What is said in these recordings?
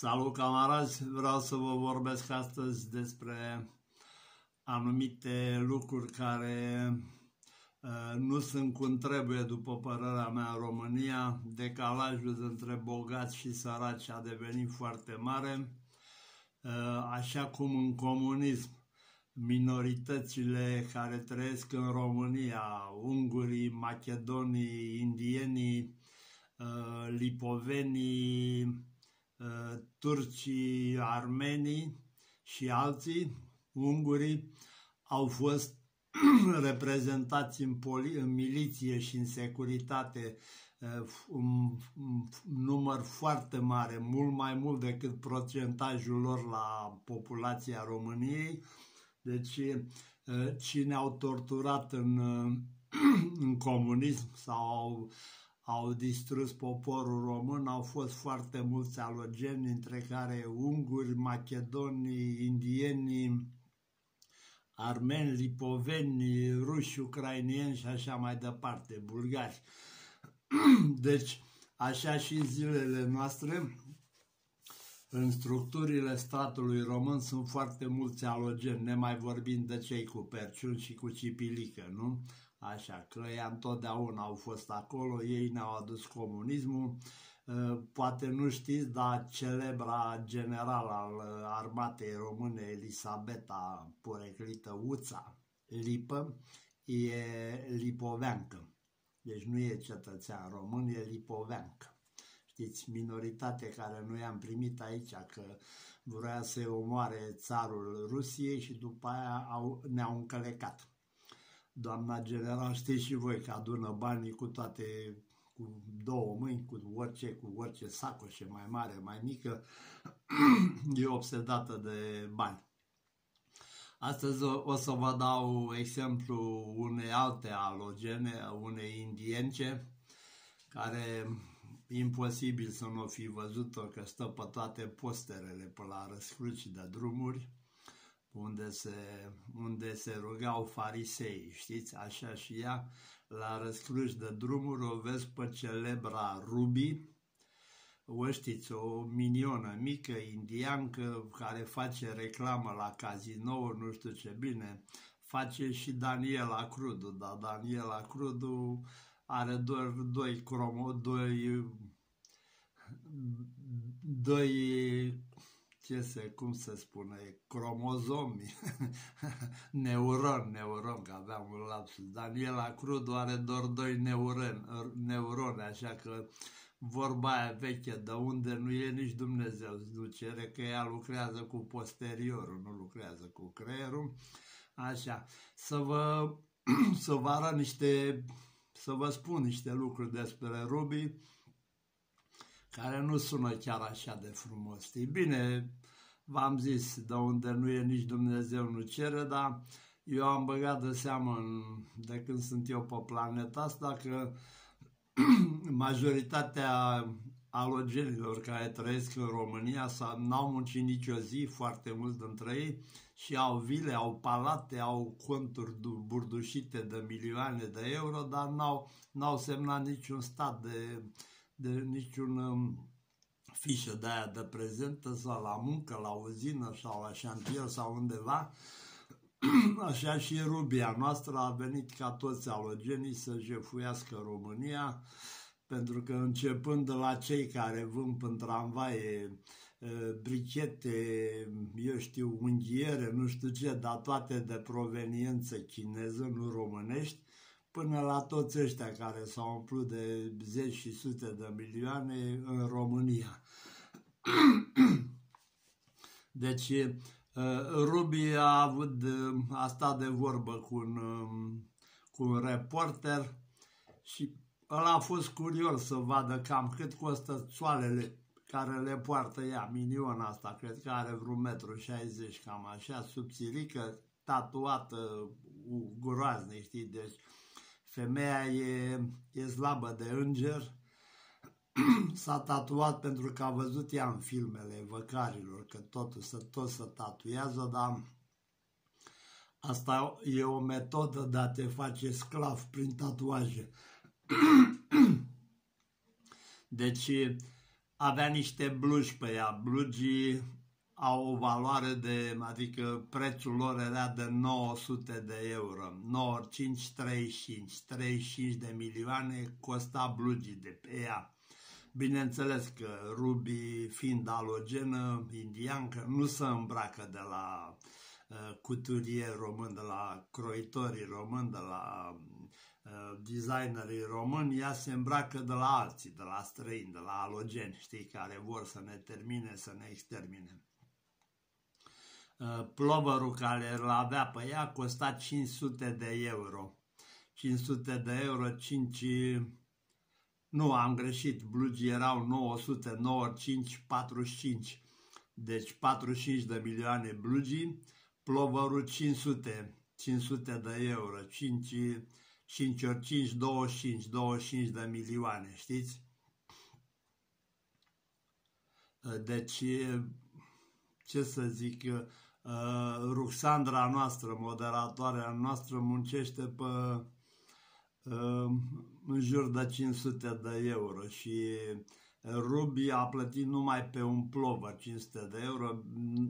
Salut camarazi, vreau să vă vorbesc astăzi despre anumite lucruri care uh, nu sunt cum trebuie, după părerea mea, în România. Decalajul între bogați și săraci a devenit foarte mare, uh, așa cum în comunism minoritățile care trăiesc în România, ungurii, macedonii, indienii, uh, lipovenii, Uh, turcii, armenii și alții, ungurii, au fost reprezentați în, poli- în miliție și în securitate uh, un, un număr foarte mare, mult mai mult decât procentajul lor la populația României. Deci uh, cine au torturat în, în comunism sau au distrus poporul român, au fost foarte mulți alogeni, între care unguri, macedoni, indieni, armeni, lipoveni, ruși, ucrainieni și așa mai departe, bulgari. Deci, așa și în zilele noastre, în structurile statului român sunt foarte mulți alogeni, nemai vorbind de cei cu perciun și cu cipilică, nu? Așa, că ei întotdeauna au fost acolo, ei ne-au adus comunismul. Uh, poate nu știți, dar celebra general al armatei române, Elisabeta Poreclită Uța, Lipă, e lipoveancă. Deci nu e cetățean român, e lipoveancă. Știți, minoritate care noi am primit aici, că vrea să omoare țarul Rusiei și după aia au, ne-au încălecat doamna general, știți și voi că adună banii cu toate, cu două mâini, cu orice, cu orice sacoșe mai mare, mai mică, e obsedată de bani. Astăzi o să vă dau exemplu unei alte alogene, unei indience, care imposibil să nu fi văzut-o, că stă pe toate posterele pe la răscruci de drumuri, unde se, unde se rugau farisei, știți, așa și ea, la răscruș de drumuri o vezi pe celebra Ruby, o știți, o minionă mică, indiancă, care face reclamă la casino, nu știu ce bine, face și Daniela Crudu, dar Daniela Crudu are doar doi cromo, doi, doi ce se, cum se spune, cromozomi, neuron, neuron, că aveam un lapsus. Daniela Crudu are doar doi neuroni, neuroni, așa că vorba aia veche, de unde nu e nici Dumnezeu, nu cere că ea lucrează cu posteriorul, nu lucrează cu creierul. Așa, să vă, să vă arăt niște, să vă spun niște lucruri despre Ruby, care nu sună chiar așa de frumos. E bine, v-am zis, de unde nu e nici Dumnezeu nu cere, dar eu am băgat de seamă în, de când sunt eu pe planeta asta că majoritatea alogenilor care trăiesc în România n-au muncit nicio zi, foarte mulți dintre ei, și au vile, au palate, au conturi burdușite de milioane de euro, dar n-au, n-au semnat niciun stat de, de niciun um, fișă de aia de prezentă sau la muncă, la uzină sau la șantier sau undeva, așa și Rubia noastră a venit ca toți alogenii să jefuiască România, pentru că începând de la cei care vând în tramvaie brichete, eu știu, unghiere, nu știu ce, dar toate de proveniență chineză, nu românești, până la toți ăștia care s-au umplut de zeci și sute de milioane în România. Deci, uh, Ruby a avut, a stat de vorbă cu un, um, cu un reporter și ăla a fost curios să vadă cam cât costă țoalele care le poartă ea, minion asta, cred că are vreun metru 60, cam așa, subțirică, tatuată, groaznic, știi, deci femeia e, e slabă de înger, s-a tatuat pentru că a văzut ea în filmele văcarilor, că totul să, tot se tatuează, dar asta e o metodă de a te face sclav prin tatuaje. Deci, avea niște blugi pe ea. Blugii au o valoare de, adică prețul lor era de 900 de euro. 95, 35, 35 de milioane costa blugii de pe ea. Bineînțeles că Ruby, fiind alogenă, indiancă, nu se îmbracă de la uh, cuturier român, de la croitorii români, de la uh, designerii români, ea se îmbracă de la alții, de la străini, de la alogeni, știi, care vor să ne termine, să ne extermine. Uh, plovărul care îl avea pe ea costa 500 de euro. 500 de euro, 5 nu, am greșit, blugii erau 995, 45. Deci 45 de milioane blugii, plovărul 500, 500 de euro, 5, 5 ori 5, 25, 25 de milioane, știți? Deci, ce să zic, Ruxandra noastră, moderatoarea noastră, muncește pe în jur de 500 de euro și Ruby a plătit numai pe un plovă 500 de euro.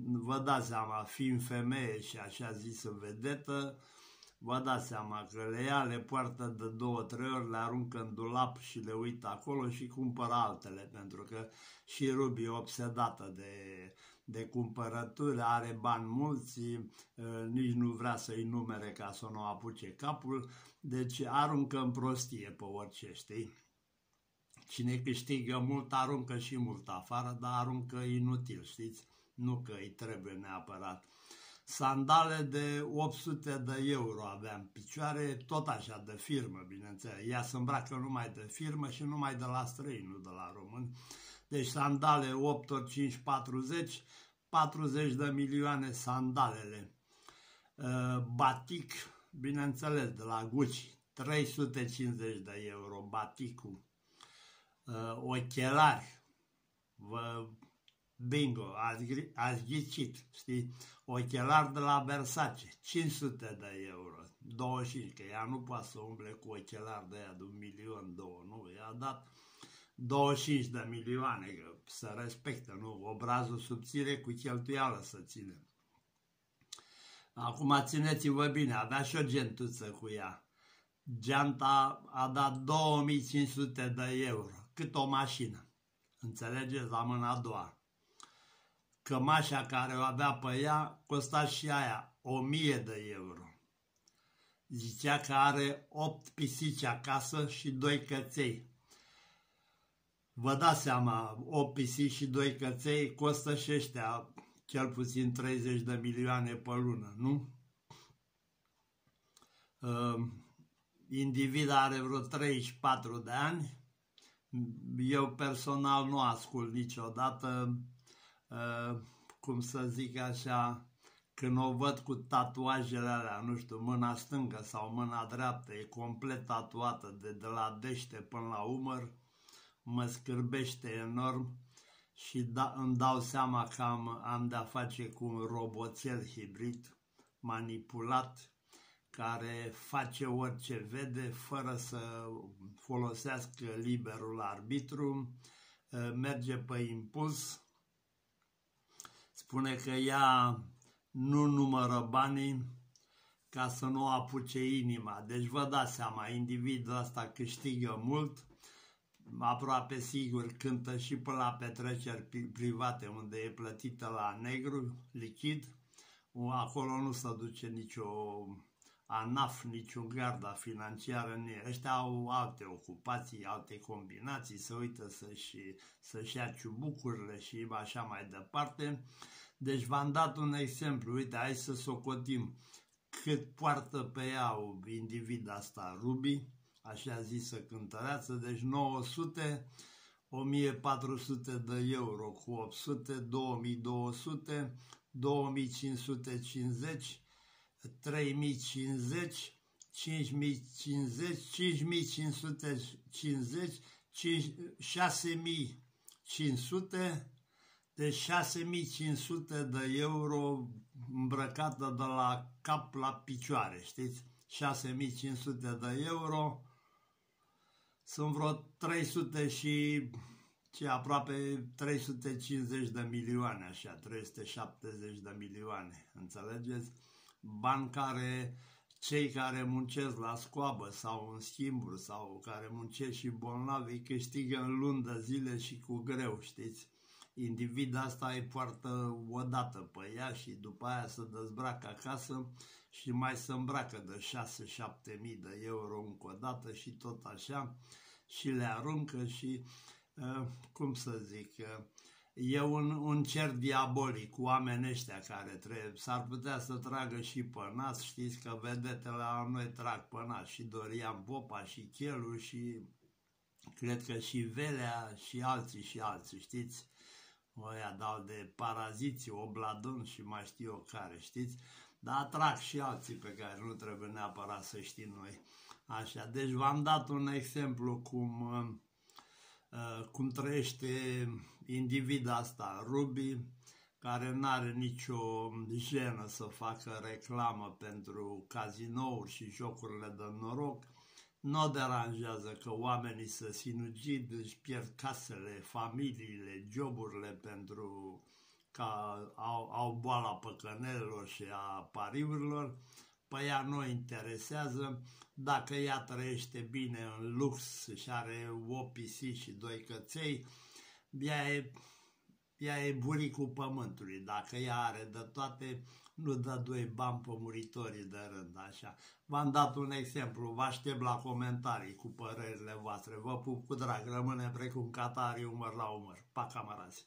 Vă dați seama, fiind femeie și așa zisă vedetă, vă dați seama că le ia, le poartă de două, trei ori, le aruncă în dulap și le uită acolo și cumpără altele, pentru că și Ruby e obsedată de, de cumpărături, are bani mulți, nici nu vrea să-i numere ca să nu apuce capul, deci aruncă în prostie pe orice, știi? Cine câștigă mult, aruncă și mult afară, dar aruncă inutil, știți? Nu că îi trebuie neapărat. Sandale de 800 de euro aveam, picioare tot așa, de firmă, bineînțeles. Ea se îmbracă numai de firmă și numai de la străini, nu de la români. Deci sandale 8 ori 5, 40, 40 de milioane sandalele. Uh, batic bineînțeles, de la Gucci, 350 de euro, baticul, uh, ochelari, vă, bingo, ați, ați ghicit, știi, ochelari de la Versace, 500 de euro, 25, că ea nu poate să umble cu ochelari de aia de un milion, două, nu, i-a dat 25 de milioane, că să respectă, nu, obrazul subțire cu cheltuială să ține. Acum țineți-vă bine, avea și o gentuță cu ea. Geanta a dat 2500 de euro, cât o mașină. Înțelegeți? La mâna a doua. Cămașa care o avea pe ea costa și aia 1000 de euro. Zicea că are 8 pisici acasă și 2 căței. Vă dați seama, 8 pisici și 2 căței costă și ăștia cel puțin 30 de milioane pe lună, nu? Uh, individ are vreo 34 de ani. Eu personal nu ascult niciodată, uh, cum să zic așa, când o văd cu tatuajele alea, nu știu, mâna stângă sau mâna dreaptă, e complet tatuată de, de la dește până la umăr, mă scârbește enorm și da, îmi dau seama că am, am de-a face cu un roboțel hibrid manipulat care face orice vede fără să folosească liberul arbitru, ă, merge pe impuls, spune că ea nu numără banii ca să nu apuce inima. Deci vă dați seama, individul ăsta câștigă mult, aproape sigur cântă și pe la petreceri private unde e plătită la negru, lichid, acolo nu se duce nicio ANAF, niciun garda financiară, ăștia au alte ocupații, alte combinații, se uită să-și, să-și ia ciubucurile și așa mai departe. Deci v-am dat un exemplu, uite, hai să socotim cât poartă pe ea individ asta, Ruby, așa zisă cântăreață, deci 900, 1400 de euro cu 800, 2200, 2550, 3050, 5050, 5550, 6500, de 6500 de euro îmbrăcată de la cap la picioare, știți? 6500 de euro sunt vreo 300 și ci aproape 350 de milioane, așa, 370 de milioane, înțelegeți? Bani care cei care muncesc la scoabă sau în schimburi sau care muncesc și bolnavi câștigă în luni de zile și cu greu, știți? Individ asta îi poartă o dată pe ea și după aia se dezbracă acasă și mai se îmbracă de 6-7 mii de euro încă o dată și tot așa și le aruncă și, uh, cum să zic, uh, e un, un cer diabolic cu oamenii ăștia care trebuie, s-ar putea să tragă și pe nas, știți că vedetele la noi trag pe nas și Dorian Popa și Chelu și cred că și Velea și alții și alții, știți? Oia dau de paraziți, obladon și mai știu eu care, știți? Dar atrag și alții pe care nu trebuie neapărat să știm noi. Așa, deci v-am dat un exemplu cum, uh, cum trăiește individa asta, Ruby, care nu are nicio jenă să facă reclamă pentru cazinouri și jocurile de noroc, nu o deranjează că oamenii se sinucid, își pierd casele, familiile, joburile pentru că au, au boala păcănelilor și a pariurilor, pe ea nu interesează dacă ea trăiește bine în lux și are o pisici și doi căței, ea e, ea e buricul pământului. Dacă ea are de toate, nu dă doi bani pe muritorii de rând, așa. V-am dat un exemplu, vă aștept la comentarii cu părerile voastre. Vă pup cu drag, rămâne precum catarii umăr la umăr. Pa, camarazi!